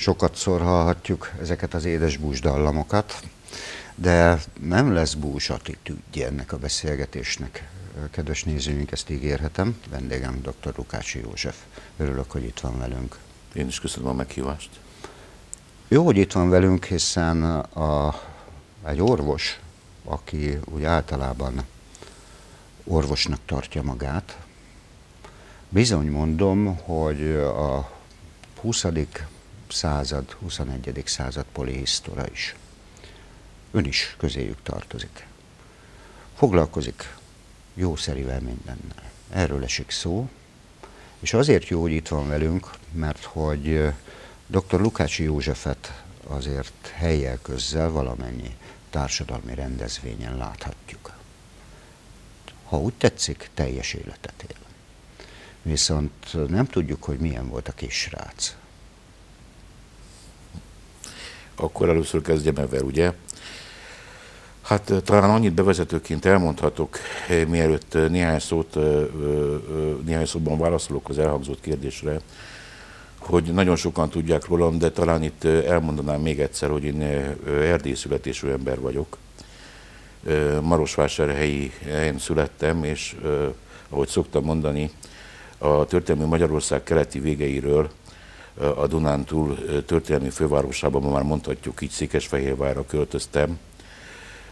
sokat hallhatjuk ezeket az édes búsdallamokat, de nem lesz bús attitűdje ennek a beszélgetésnek. Kedves nézőink, ezt ígérhetem. Vendégem dr. Lukácsi József. Örülök, hogy itt van velünk. Én is köszönöm a meghívást. Jó, hogy itt van velünk, hiszen a, egy orvos, aki úgy általában orvosnak tartja magát, bizony mondom, hogy a 20. század, 21. század polihisztora is. Ön is közéjük tartozik. Foglalkozik jószerivel mindennel. Erről esik szó, és azért jó, hogy itt van velünk, mert hogy dr. Lukácsi Józsefet azért helyjel közzel valamennyi társadalmi rendezvényen láthatjuk. Ha úgy tetszik, teljes életet él. Viszont nem tudjuk, hogy milyen volt a kis srác. Akkor először kezdjem ezzel, ugye? Hát talán annyit bevezetőként elmondhatok, mielőtt néhány szót, néhány szóban válaszolok az elhangzott kérdésre, hogy nagyon sokan tudják rólam, de talán itt elmondanám még egyszer, hogy én erdély születésű ember vagyok. Marosvásárhelyi helyen születtem, és ahogy szoktam mondani, a történelmi Magyarország keleti végeiről a Dunántúl történelmi fővárosában, ma már mondhatjuk így Székesfehérvárra költöztem,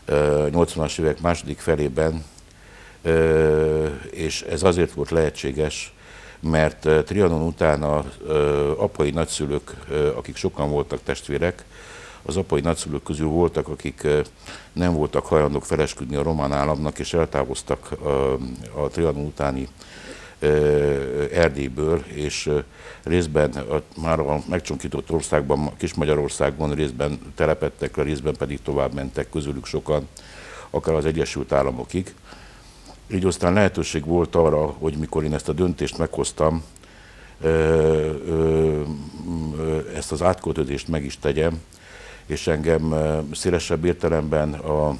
80-as évek második felében, és ez azért volt lehetséges, mert Trianon után az apai nagyszülők, akik sokan voltak testvérek, az apai nagyszülők közül voltak, akik nem voltak hajlandók felesküdni a román államnak, és eltávoztak a Trianon utáni Erdélyből, és részben a, már a megcsonkított országban, Kis Magyarországon részben telepettek le, részben pedig tovább mentek közülük sokan, akár az Egyesült Államokig. Így aztán lehetőség volt arra, hogy mikor én ezt a döntést meghoztam, ezt az átköltözést meg is tegyem, és engem szélesebb értelemben a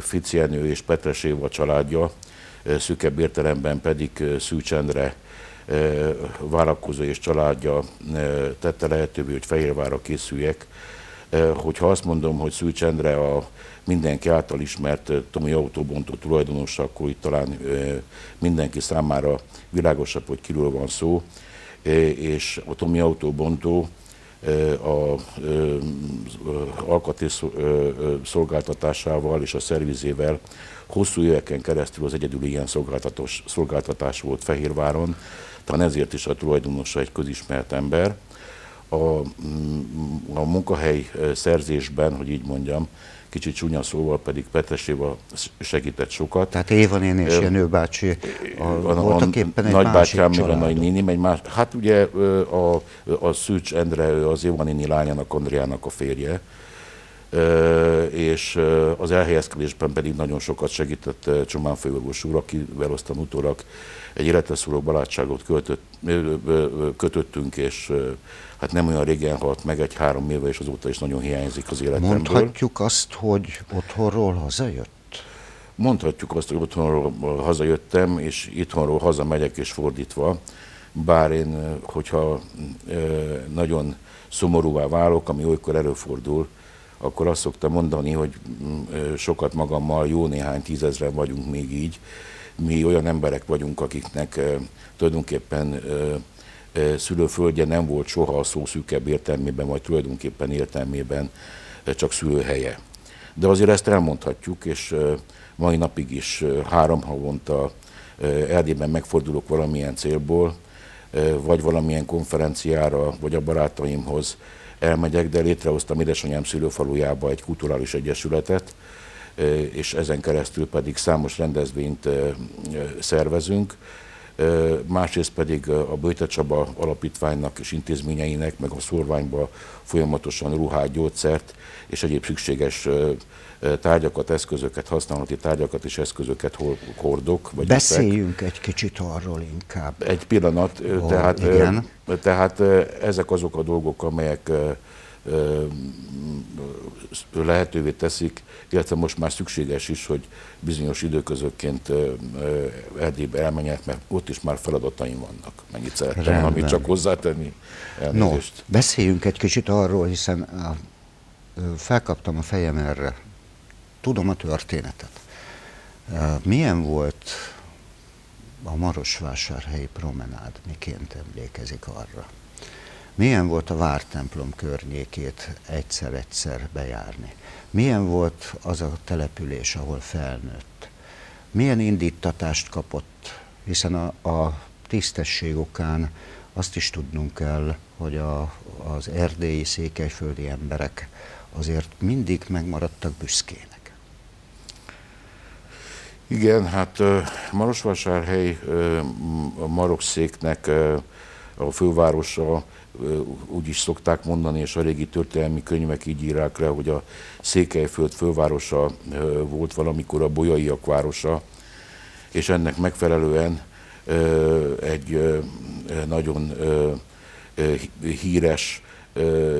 Ficienő és Petres Éva családja, szűkebb értelemben pedig Szűcs vállalkozó és családja tette lehetővé, hogy Fehérvárra készüljek. Hogyha azt mondom, hogy Szűcs a mindenki által ismert Tomi autóbontó tulajdonosa, akkor itt talán mindenki számára világosabb, hogy kiről van szó. És a Tomi autóbontó a alkatés szolgáltatásával és a szervizével hosszú éveken keresztül az egyedül ilyen szolgáltatás, szolgáltatás volt Fehérváron, talán ezért is a tulajdonosa egy közismert ember. A, a munkahely szerzésben, hogy így mondjam, kicsit csúnya szóval pedig Petreséva segített sokat. Tehát Éva néni és Jenő bácsi a, a, voltak éppen egy nagybátyám, meg a nagy néni, egy más, hát ugye a, a Szűcs Endre az Éva néni lányának, Andriának a férje, és az elhelyezkedésben pedig nagyon sokat segített Csomán főorvos úr, akivel aztán utólag egy életre szóló barátságot költött, kötöttünk, és hát nem olyan régen halt meg, egy három éve, és azóta is nagyon hiányzik az életemből. Mondhatjuk azt, hogy otthonról hazajött? Mondhatjuk azt, hogy otthonról hazajöttem, és itthonról hazamegyek, és fordítva. Bár én, hogyha nagyon szomorúvá válok, ami olykor előfordul, akkor azt szoktam mondani, hogy mm, sokat magammal, jó néhány tízezren vagyunk még így. Mi olyan emberek vagyunk, akiknek tulajdonképpen szülőföldje nem volt soha a szó szűkebb értelmében, vagy tulajdonképpen értelmében csak szülőhelye. De azért ezt elmondhatjuk, és mai napig is három havonta Erdélyben megfordulok valamilyen célból, vagy valamilyen konferenciára, vagy a barátaimhoz elmegyek, de létrehoztam édesanyám szülőfalujába egy kulturális egyesületet, és ezen keresztül pedig számos rendezvényt szervezünk, másrészt pedig a Böjte Csaba alapítványnak és intézményeinek, meg a szorványba folyamatosan ruhát, gyógyszert és egyéb szükséges tárgyakat, eszközöket, használati tárgyakat és eszközöket hordok. Vagy Beszéljünk egy kicsit arról inkább. Egy pillanat, oh, tehát, igen. tehát ezek azok a dolgok, amelyek lehetővé teszik, illetve most már szükséges is, hogy bizonyos időközökként Erdélybe elmenjek, mert ott is már feladataim vannak. Mennyit szerettem Rendben. amit csak hozzátenni. Elnézést. No, beszéljünk egy kicsit arról, hiszen a, felkaptam a fejem erre. Tudom a történetet. Milyen volt a Marosvásárhelyi promenád, miként emlékezik arra? Milyen volt a vártemplom környékét egyszer-egyszer bejárni? Milyen volt az a település, ahol felnőtt? Milyen indítatást kapott? Hiszen a, a tisztesség okán azt is tudnunk kell, hogy a, az erdélyi székelyföldi emberek azért mindig megmaradtak büszkének. Igen, hát Marosvásárhely a Marokszéknek a fővárosa úgy is szokták mondani, és a régi történelmi könyvek így írják le, hogy a Székelyföld fővárosa volt valamikor a bolyaiak városa, és ennek megfelelően egy nagyon híres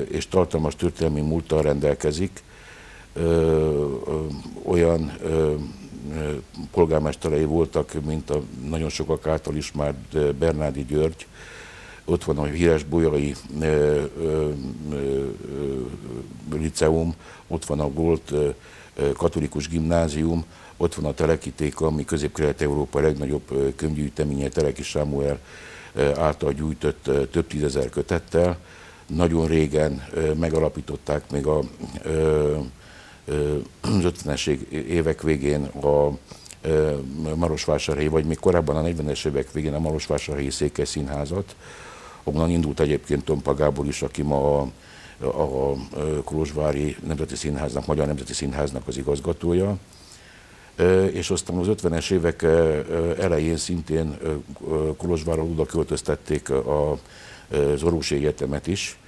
és tartalmas történelmi múlttal rendelkezik. Olyan polgármesterei voltak, mint a nagyon sokak által ismert Bernádi György, ott van a híres Bolyai liceum, ott van a Golt katolikus gimnázium, ott van a Telekitéka, ami közép-kelet-európa legnagyobb könyvgyűjteménye Teleki Sámuel által gyűjtött több tízezer kötettel. Nagyon régen megalapították még a, az 50-es évek végén a Marosvásárhelyi, vagy még korábban a 40-es évek végén a Marosvásárhelyi Székely Színházat, Onnan indult egyébként Tompa Gábor is, aki ma a, a Kolozsvári Nemzeti Színháznak, Magyar Nemzeti Színháznak az igazgatója. És aztán az 50-es évek elején szintén Kolozsvárról oda költöztették az Orvosi Egyetemet is,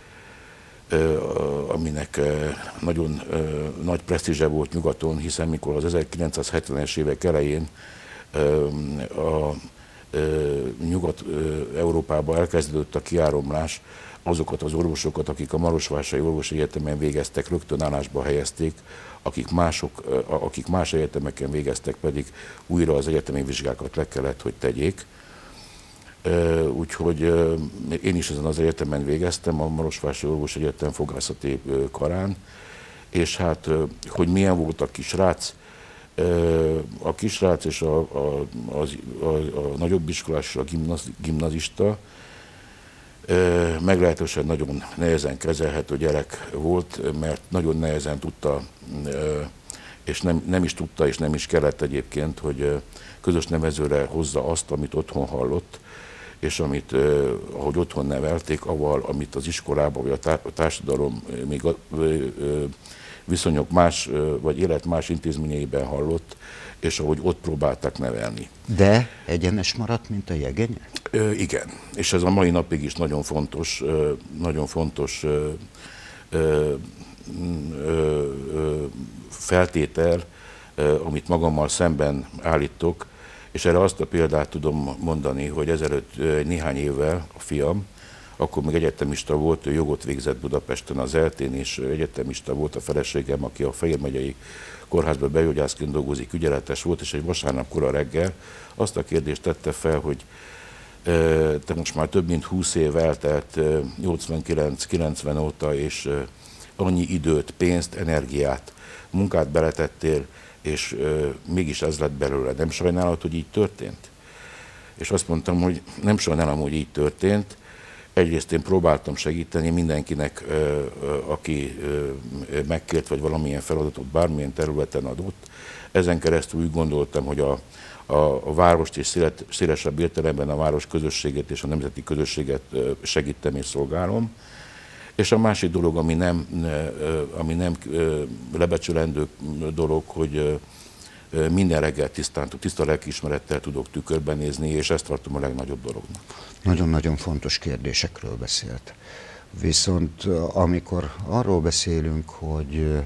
aminek nagyon nagy presztízse volt nyugaton, hiszen mikor az 1970-es évek elején a Nyugat-Európába elkezdődött a kiáramlás, azokat az orvosokat, akik a Marosvásai Orvosi Egyetemen végeztek, rögtön állásba helyezték, akik, mások, akik más egyetemeken végeztek, pedig újra az egyetemi vizsgákat le kellett, hogy tegyék. Úgyhogy én is ezen az egyetemen végeztem, a Marosvási Orvos Egyetem fogászati karán, és hát, hogy milyen volt a kisrác, a kisrác és a, a, a, a, a nagyobb iskolás és a gimnaz, gimnazista meglehetősen nagyon nehezen kezelhető gyerek volt, mert nagyon nehezen tudta, és nem, nem is tudta, és nem is kellett egyébként, hogy közös nevezőre hozza azt, amit otthon hallott, és amit, ahogy otthon nevelték, avval, amit az iskolában, vagy a társadalom még viszonyok más, vagy élet más intézményeiben hallott, és ahogy ott próbáltak nevelni. De egyenes maradt, mint a jegenye? Ö, igen, és ez a mai napig is nagyon fontos, ö, nagyon fontos ö, ö, ö, feltétel, ö, amit magammal szemben állítok, és erre azt a példát tudom mondani, hogy ezelőtt néhány évvel a fiam, akkor még egyetemista volt, ő jogot végzett Budapesten az eltén, és egyetemista volt a feleségem, aki a Fejér megyei kórházban bejogyászként dolgozik, ügyeletes volt, és egy vasárnap kora reggel azt a kérdést tette fel, hogy te most már több mint 20 év eltelt 89-90 óta, és annyi időt, pénzt, energiát, munkát beletettél, és mégis ez lett belőle. Nem sajnálod, hogy így történt? És azt mondtam, hogy nem sajnálom, hogy így történt, Egyrészt én próbáltam segíteni mindenkinek, aki megkért, vagy valamilyen feladatot bármilyen területen adott. Ezen keresztül úgy gondoltam, hogy a, a, a várost és szélet, szélesebb értelemben a város közösséget és a nemzeti közösséget segítem és szolgálom. És a másik dolog, ami nem, ami nem lebecsülendő dolog, hogy minden reggel tisztán, tiszta lelkiismerettel tudok tükörben nézni, és ezt tartom a legnagyobb dolognak. Nagyon-nagyon fontos kérdésekről beszélt. Viszont amikor arról beszélünk, hogy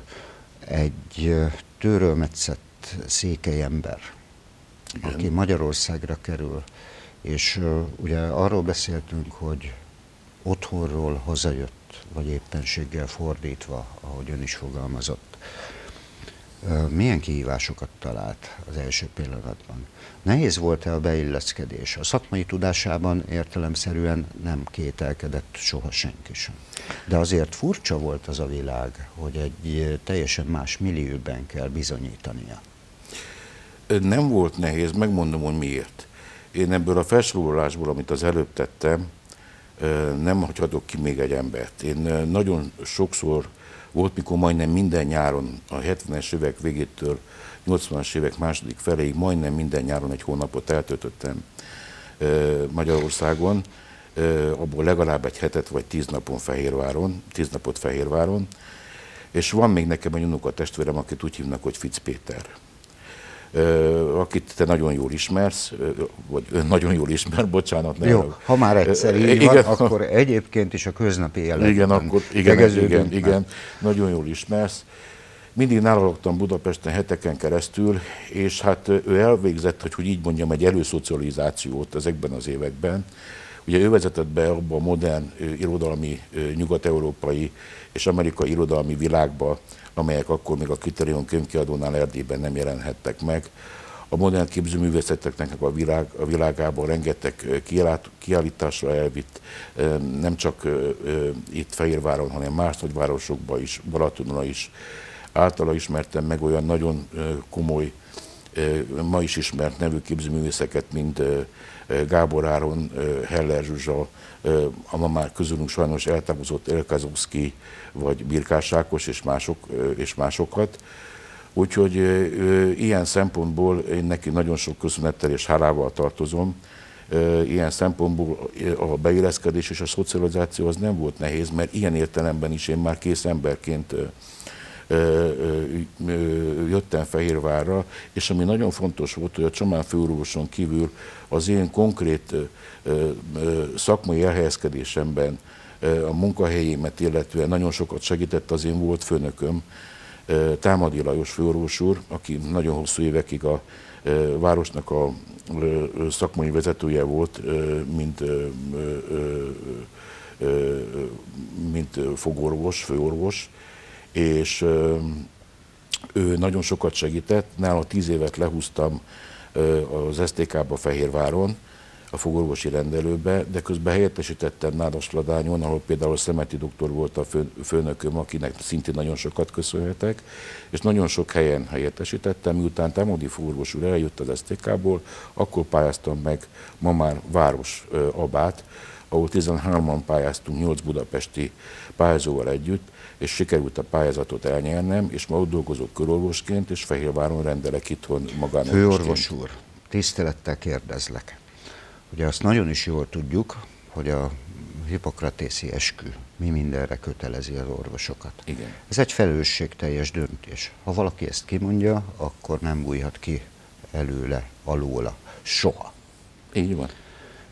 egy tőrölmetszett székely ember, Igen. aki Magyarországra kerül, és ugye arról beszéltünk, hogy otthonról hazajött, vagy éppenséggel fordítva, ahogy ön is fogalmazott. Milyen kihívásokat talált az első pillanatban? Nehéz volt-e a beilleszkedés? A szakmai tudásában értelemszerűen nem kételkedett soha senki sem. De azért furcsa volt az a világ, hogy egy teljesen más millióben kell bizonyítania. Nem volt nehéz, megmondom, hogy miért. Én ebből a felsorolásból, amit az előbb tettem, nem hagyhatok ki még egy embert. Én nagyon sokszor volt, mikor majdnem minden nyáron, a 70-es évek végétől 80-as évek második feléig majdnem minden nyáron egy hónapot eltöltöttem Magyarországon, abból legalább egy hetet vagy tíz napon Fehérváron, tíz napot Fehérváron, és van még nekem egy unoka testvérem, akit úgy hívnak, hogy Fitz Péter akit te nagyon jól ismersz, vagy ön nagyon jól ismer, bocsánat. Ne Jó, ha már egyszer így igen, van, akkor egyébként is a köznapi életben Igen, akkor, igen, igen, igen, nagyon jól ismersz. Mindig nála laktam Budapesten heteken keresztül, és hát ő elvégzett, hogy, hogy így mondjam, egy előszocializációt ezekben az években. Ugye ő vezetett be abba a modern irodalmi, nyugat-európai és amerikai irodalmi világba, amelyek akkor még a Kriterion könyvkiadónál Erdélyben nem jelenhettek meg. A modern képzőművészeteknek a, világ, a világában rengeteg kiállításra elvitt, nem csak itt Fehérváron, hanem más nagyvárosokban is, Balatonon is. Általa ismertem meg olyan nagyon komoly, ma is ismert nevű képzőművészeket, mint Gábor Áron, Heller Zsuzsa, a ma már közülünk sajnos eltávozott Elkazowski, vagy Birkás Ákos és, mások, és másokat. Úgyhogy ilyen szempontból én neki nagyon sok köszönettel és hálával tartozom. Ilyen szempontból a beilleszkedés és a szocializáció az nem volt nehéz, mert ilyen értelemben is én már kész emberként jöttem Fehérvárra, és ami nagyon fontos volt, hogy a Csomán főorvoson kívül az én konkrét szakmai elhelyezkedésemben a munkahelyémet illetően nagyon sokat segített az én volt főnököm, Támadi Lajos főorvos úr, aki nagyon hosszú évekig a városnak a szakmai vezetője volt, mint, mint fogorvos, főorvos, és ő nagyon sokat segített. Nála tíz évet lehúztam az STK-ba Fehérváron, a fogorvosi rendelőbe, de közben helyettesítettem Nádas Ladányon, ahol például Szemeti doktor volt a fő, főnököm, akinek szintén nagyon sokat köszönhetek, és nagyon sok helyen helyettesítettem, miután Támodi fogorvos úr eljött az STK-ból, akkor pályáztam meg ma már város abát, ahol 13-an pályáztunk 8 budapesti pályázóval együtt, és sikerült a pályázatot elnyernem, és ma ott dolgozok körorvosként, és Fehérváron rendelek itthon magánorvosként. Főorvos úr, tisztelettel kérdezlek. Ugye azt nagyon is jól tudjuk, hogy a hipokratészi eskü mi mindenre kötelezi az orvosokat. Igen. Ez egy felelősségteljes döntés. Ha valaki ezt kimondja, akkor nem bújhat ki előle, alóla, soha. Így van.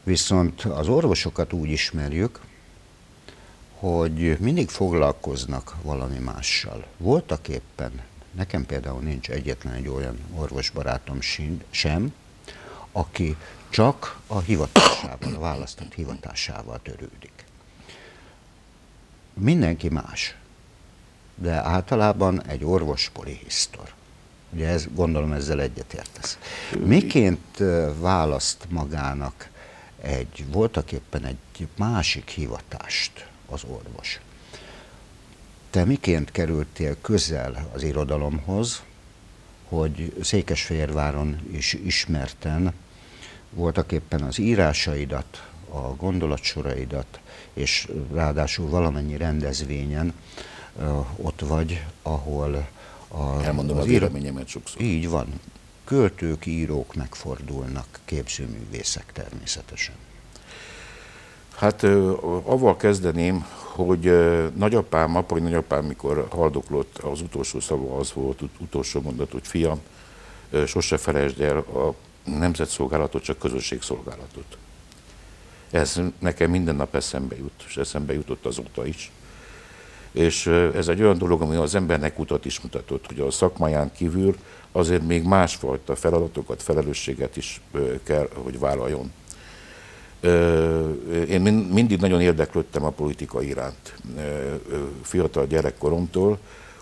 Viszont az orvosokat úgy ismerjük, hogy mindig foglalkoznak valami mással. Voltak éppen, nekem például nincs egyetlen egy olyan orvosbarátom sem, aki csak a hivatásával, a választott hivatásával törődik. Mindenki más, de általában egy orvos polihisztor. Ugye ez, gondolom ezzel egyetértesz. Miként választ magának egy, voltak éppen egy másik hivatást az orvos? Te miként kerültél közel az irodalomhoz, hogy Székesfehérváron is ismerten voltak éppen az írásaidat, a gondolatsoraidat, és ráadásul valamennyi rendezvényen ott vagy, ahol a, Elmondom az a véleményemet sokszor. Így van. Költők, írók megfordulnak, képzőművészek természetesen. Hát avval kezdeném, hogy nagyapám, apai nagyapám, mikor haldoklott, az utolsó szava az volt, utolsó mondat, hogy fiam, sose felejtsd el a nemzetszolgálatot, csak közösségszolgálatot. Ez nekem minden nap eszembe jut, és eszembe jutott azóta is. És ez egy olyan dolog, ami az embernek utat is mutatott, hogy a szakmáján kívül azért még másfajta feladatokat, felelősséget is kell, hogy vállaljon. Én mindig nagyon érdeklődtem a politika iránt, fiatal gyerekkoromtól.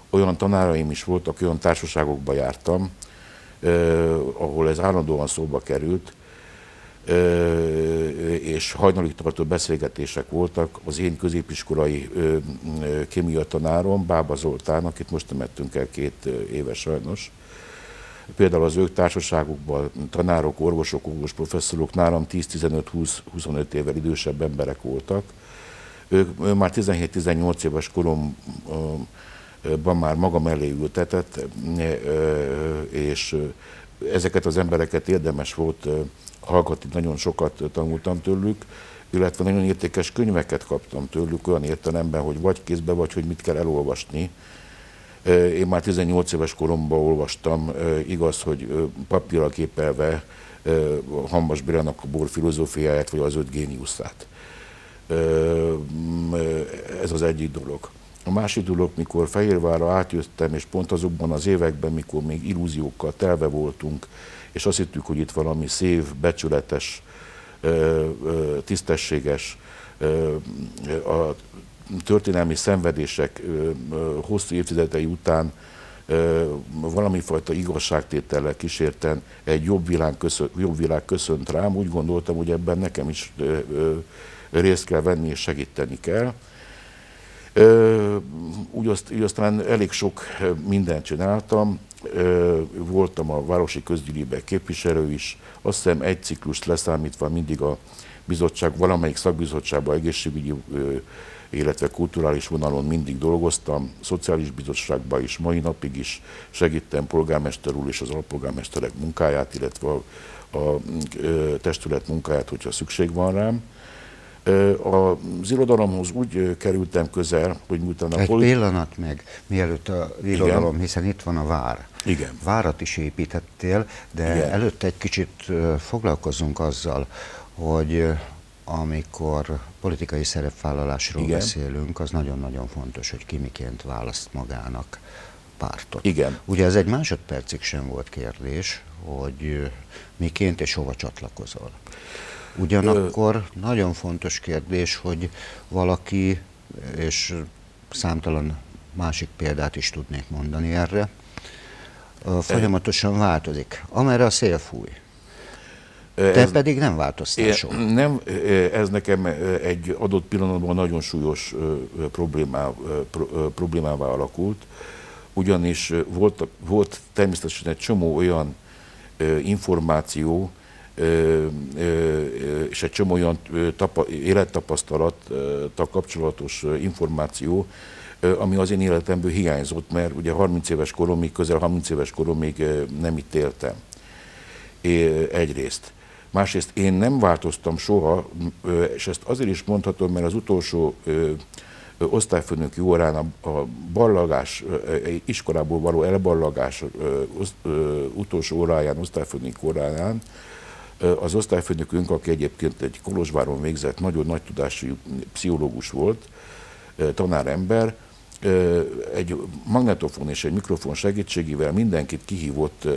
Olyan tanáraim is voltak, olyan társaságokba jártam, ahol ez állandóan szóba került, és hajnalig tartó beszélgetések voltak. Az én középiskolai kémia tanárom, Bába Zoltán, akit most temettünk el két éve sajnos, például az ők társaságukban tanárok, orvosok, orvos professzorok nálam 10-15-20-25 évvel idősebb emberek voltak. Ők már 17-18 éves koromban már maga mellé ültetett, és ezeket az embereket érdemes volt hallgatni, nagyon sokat tanultam tőlük, illetve nagyon értékes könyveket kaptam tőlük olyan értelemben, hogy vagy kézbe, vagy hogy mit kell elolvasni. Én már 18 éves koromban olvastam, igaz, hogy papírra képelve Hammas Birának a bor filozófiáját, vagy az öt géniuszát. Ez az egyik dolog. A másik dolog, mikor Fehérvárra átjöttem, és pont azokban az években, mikor még illúziókkal telve voltunk, és azt hittük, hogy itt valami szép, becsületes, tisztességes, a történelmi szenvedések hosszú évtizedei után valami fajta igazságtétellel kísérten egy jobb világ, köszönt, jobb világ köszönt rám. Úgy gondoltam, hogy ebben nekem is részt kell venni és segíteni kell. Úgy, azt, úgy aztán elég sok mindent csináltam, voltam a Városi Közgyűlében képviselő is, azt hiszem egy ciklust leszámítva mindig a bizottság, valamelyik szakbizottságban egészségügyi, illetve kulturális vonalon mindig dolgoztam, szociális bizottságban is, mai napig is segítem polgármester úr és az alpolgármesterek munkáját, illetve a, a, a testület munkáját, hogyha szükség van rám. Az irodalomhoz úgy kerültem közel, hogy utána... Egy polit... pillanat meg, mielőtt a irodalom, Igen. hiszen itt van a vár. Igen. Várat is építettél, de Igen. előtte egy kicsit foglalkozunk azzal, hogy amikor politikai szerepvállalásról Igen. beszélünk, az nagyon-nagyon fontos, hogy ki miként választ magának pártot. Igen. Ugye ez egy másodpercig sem volt kérdés, hogy miként és hova csatlakozol. Ugyanakkor nagyon fontos kérdés, hogy valaki, és számtalan másik példát is tudnék mondani erre, folyamatosan változik, amerre a szél fúj. Te ez, pedig nem változtál soha. Nem, ez nekem egy adott pillanatban nagyon súlyos problémá, problémává alakult, ugyanis volt, volt természetesen egy csomó olyan információ, és egy csomó olyan tapa, élettapasztalattal kapcsolatos információ, ami az én életemből hiányzott, mert ugye 30 éves koromig, közel 30 éves koromig nem itt éltem. Egyrészt. Másrészt én nem változtam soha, és ezt azért is mondhatom, mert az utolsó osztályfőnöki órán a, ballagás, iskolából való elballagás utolsó óráján, osztályfőnök óráján az osztályfőnökünk, aki egyébként egy Kolozsváron végzett, nagyon nagy tudású pszichológus volt, tanárember, egy magnetofon és egy mikrofon segítségével mindenkit kihívott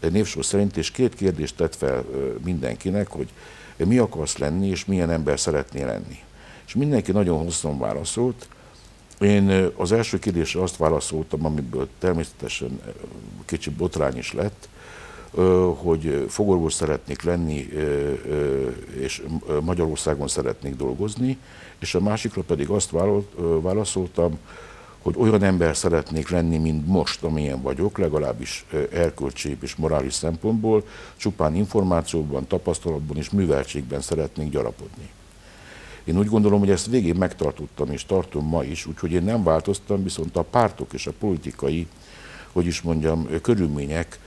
névsor szerint, és két kérdést tett fel mindenkinek, hogy mi akarsz lenni, és milyen ember szeretnél lenni. És mindenki nagyon hosszan válaszolt. Én az első kérdésre azt válaszoltam, amiből természetesen kicsi botrány is lett, hogy fogorvos szeretnék lenni, és Magyarországon szeretnék dolgozni, és a másikra pedig azt válaszoltam, hogy olyan ember szeretnék lenni, mint most, amilyen vagyok, legalábbis erkölcsi és morális szempontból, csupán információban, tapasztalatban és műveltségben szeretnék gyarapodni. Én úgy gondolom, hogy ezt végén megtartottam, és tartom ma is, úgyhogy én nem változtam, viszont a pártok és a politikai, hogy is mondjam, körülmények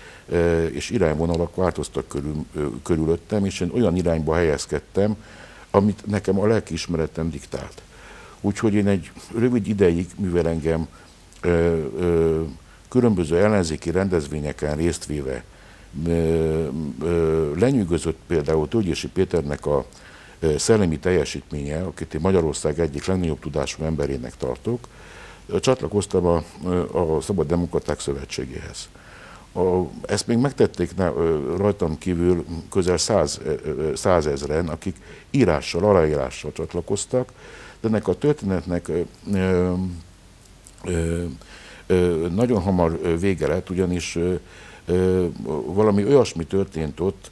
és irányvonalak változtak körül, körülöttem, és én olyan irányba helyezkedtem, amit nekem a lelkiismeretem diktált. Úgyhogy én egy rövid ideig, mivel engem ö, ö, különböző ellenzéki rendezvényeken résztvéve lenyűgözött például Tölgyési Péternek a szellemi teljesítménye, akit én Magyarország egyik legnagyobb tudású emberének tartok, csatlakoztam a, a Szabad Demokraták Szövetségéhez. A, ezt még megtették ne, rajtam kívül közel száz, százezren, akik írással, aláírással csatlakoztak, de ennek a történetnek ö, ö, ö, nagyon hamar vége lett, ugyanis ö, ö, valami olyasmi történt ott,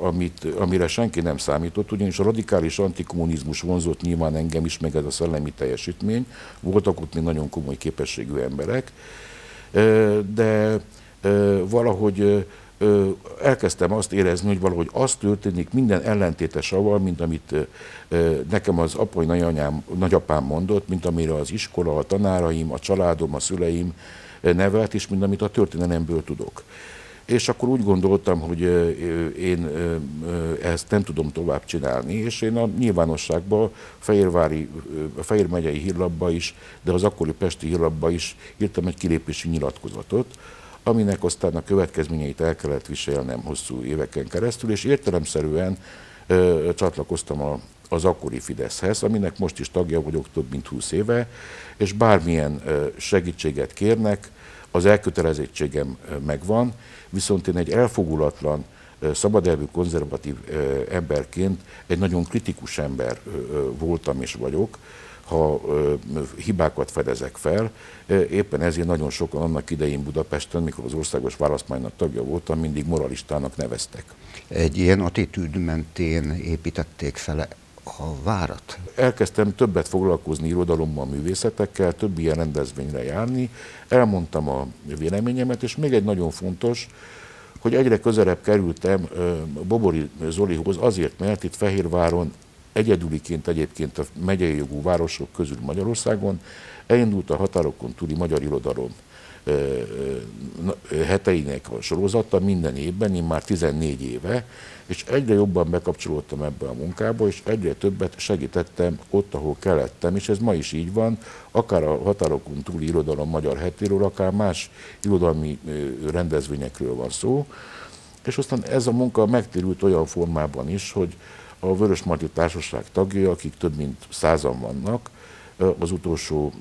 amit, amire senki nem számított, ugyanis a radikális antikommunizmus vonzott nyilván engem is, meg ez a szellemi teljesítmény. Voltak ott még nagyon komoly képességű emberek, de valahogy elkezdtem azt érezni, hogy valahogy az történik minden ellentétes avval, mint amit nekem az apai nagyanyám, nagyapám mondott, mint amire az iskola, a tanáraim, a családom, a szüleim nevelt, és mint amit a történelemből tudok. És akkor úgy gondoltam, hogy én ezt nem tudom tovább csinálni, és én a nyilvánosságban, Fehérvári, a Fehér megyei hírlapba is, de az akkori Pesti hírlapba is írtam egy kilépési nyilatkozatot, aminek aztán a következményeit el kellett viselnem hosszú éveken keresztül, és értelemszerűen ö, csatlakoztam a, az akkori Fideszhez, aminek most is tagja vagyok több mint 20 éve, és bármilyen ö, segítséget kérnek, az elkötelezettségem megvan, viszont én egy elfogulatlan, szabadelvű konzervatív emberként egy nagyon kritikus ember voltam és vagyok, ha hibákat fedezek fel. Éppen ezért nagyon sokan annak idején Budapesten, mikor az országos választmánynak tagja voltam, mindig moralistának neveztek. Egy ilyen attitűd mentén építették fel a várat? Elkezdtem többet foglalkozni irodalommal, művészetekkel, több ilyen rendezvényre járni, elmondtam a véleményemet, és még egy nagyon fontos, hogy egyre közelebb kerültem Bobori Zolihoz azért, mert itt Fehérváron egyedüliként egyébként a megyei jogú városok közül Magyarországon elindult a határokon túli magyar irodalom heteinek a sorozata minden évben, én már 14 éve, és egyre jobban bekapcsolódtam ebbe a munkába, és egyre többet segítettem ott, ahol kellettem, és ez ma is így van, akár a határokon túli irodalom magyar hetéről, akár más irodalmi rendezvényekről van szó, és aztán ez a munka megtérült olyan formában is, hogy a Vörös Marti Társaság tagjai, akik több mint százan vannak, az utolsó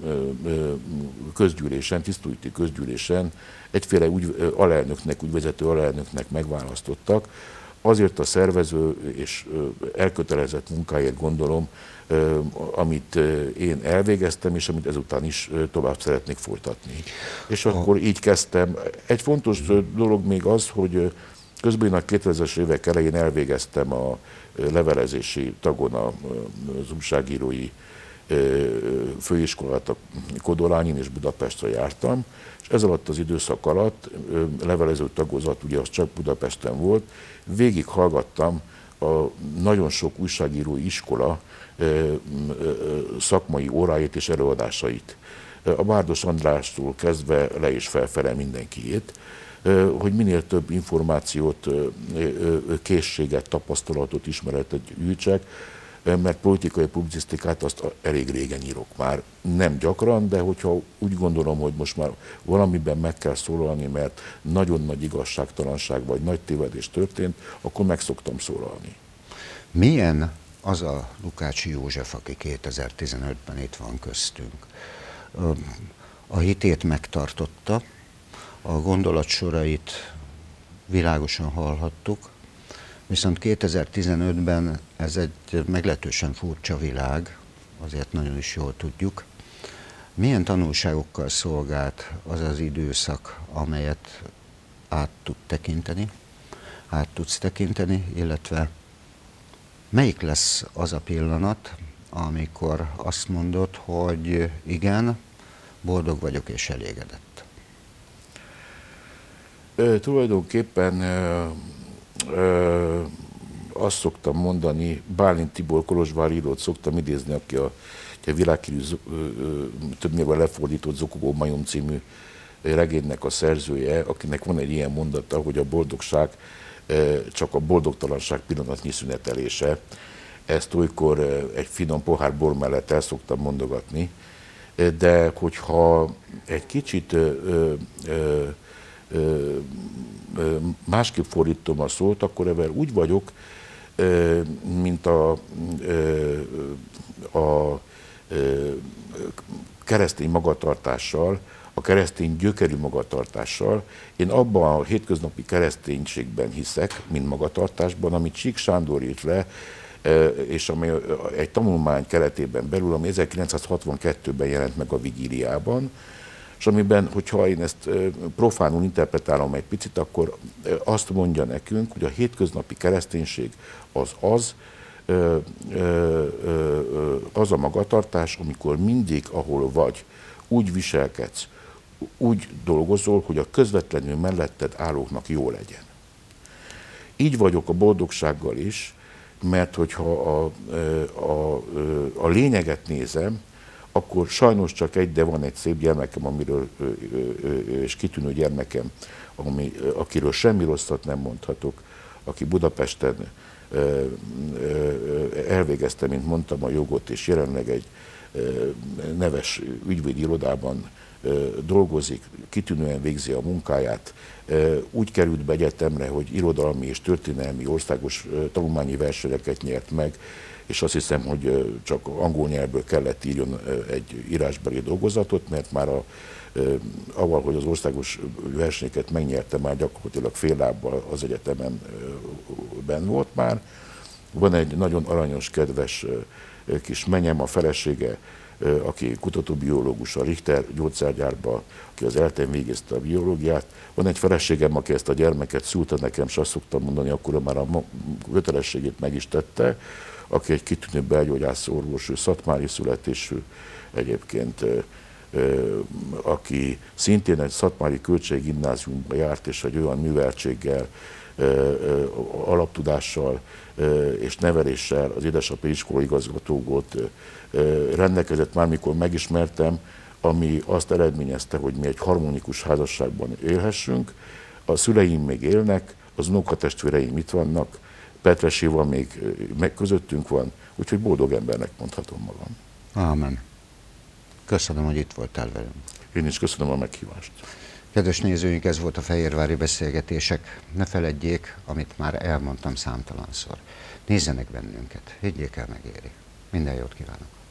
közgyűlésen, tisztújti közgyűlésen egyféle úgy, alelnöknek, úgy vezető alelnöknek megválasztottak, azért a szervező és elkötelezett munkáért gondolom, amit én elvégeztem, és amit ezután is tovább szeretnék folytatni. És akkor így kezdtem. Egy fontos dolog még az, hogy közben a 2000-es évek elején elvégeztem a levelezési tagon az újságírói főiskolát a Kodolányin és Budapestre jártam, és ez alatt az időszak alatt levelező tagozat, ugye az csak Budapesten volt, végig hallgattam a nagyon sok újságírói iskola szakmai óráit és előadásait. A Bárdos Andrástól kezdve le és felfele mindenkiét, hogy minél több információt, készséget, tapasztalatot, ismeretet gyűjtsek, mert politikai publicisztikát azt elég régen írok már. Nem gyakran, de hogyha úgy gondolom, hogy most már valamiben meg kell szólalni, mert nagyon nagy igazságtalanság vagy nagy tévedés történt, akkor meg szoktam szólalni. Milyen az a Lukácsi József, aki 2015-ben itt van köztünk? A hitét megtartotta, a gondolatsorait világosan hallhattuk, Viszont 2015-ben ez egy meglehetősen furcsa világ, azért nagyon is jól tudjuk. Milyen tanulságokkal szolgált az az időszak, amelyet át tud tekinteni, át tudsz tekinteni, illetve melyik lesz az a pillanat, amikor azt mondod, hogy igen, boldog vagyok és elégedett? Ö, tulajdonképpen ö, azt szoktam mondani, Bálint Tibor Kolozsvári írót szoktam idézni, aki a, a világhírű többnyire lefordított Zokogó Majom című regénynek a szerzője, akinek van egy ilyen mondata, hogy a boldogság csak a boldogtalanság pillanatnyi szünetelése. Ezt olykor egy finom pohár bor mellett el szoktam mondogatni, de hogyha egy kicsit ö, ö, ö, másképp fordítom a szót, akkor ebben úgy vagyok, mint a, a keresztény magatartással, a keresztény gyökerű magatartással. Én abban a hétköznapi kereszténységben hiszek, mint magatartásban, amit Csík Sándor írt le, és ami egy tanulmány keretében belül, ami 1962-ben jelent meg a Vigíliában, és amiben, hogyha én ezt profánul interpretálom egy picit, akkor azt mondja nekünk, hogy a hétköznapi kereszténység az az, az a magatartás, amikor mindig, ahol vagy, úgy viselkedsz, úgy dolgozol, hogy a közvetlenül melletted állóknak jó legyen. Így vagyok a boldogsággal is, mert hogyha a, a, a, a lényeget nézem, akkor sajnos csak egy, de van egy szép gyermekem, amiről, és kitűnő gyermekem, ami, akiről semmi rosszat nem mondhatok, aki Budapesten elvégezte, mint mondtam, a jogot, és jelenleg egy neves ügyvédi irodában dolgozik, kitűnően végzi a munkáját, úgy került be egyetemre, hogy irodalmi és történelmi országos tanulmányi versenyeket nyert meg, és azt hiszem, hogy csak angol nyelvből kellett írjon egy írásbeli dolgozatot, mert már a, avval, hogy az országos versenyeket megnyerte, már gyakorlatilag fél lábbal az egyetemen ben volt már. Van egy nagyon aranyos, kedves kis menyem, a felesége aki kutatóbiológus a Richter gyógyszergyárban, aki az elten végezte a biológiát. Van egy feleségem, aki ezt a gyermeket szülte nekem, és azt szoktam mondani, akkor már a kötelességét meg is tette, aki egy kitűnő belgyógyász orvos, ő szatmári születésű egyébként, aki szintén egy szatmári költséggimnáziumba járt, és egy olyan műveltséggel, alaptudással és neveléssel az édesapja igazgató volt, rendelkezett már, mikor megismertem, ami azt eredményezte, hogy mi egy harmonikus házasságban élhessünk. A szüleim még élnek, az unokatestvéreim itt vannak, Petreséval még meg közöttünk van, úgyhogy boldog embernek mondhatom magam. Ámen. Köszönöm, hogy itt voltál velem. Én is köszönöm a meghívást. Kedves nézőink, ez volt a Fehérvári Beszélgetések. Ne feledjék, amit már elmondtam számtalanszor. Nézzenek bennünket, higgyék el, megéri. Minden jót kívánok!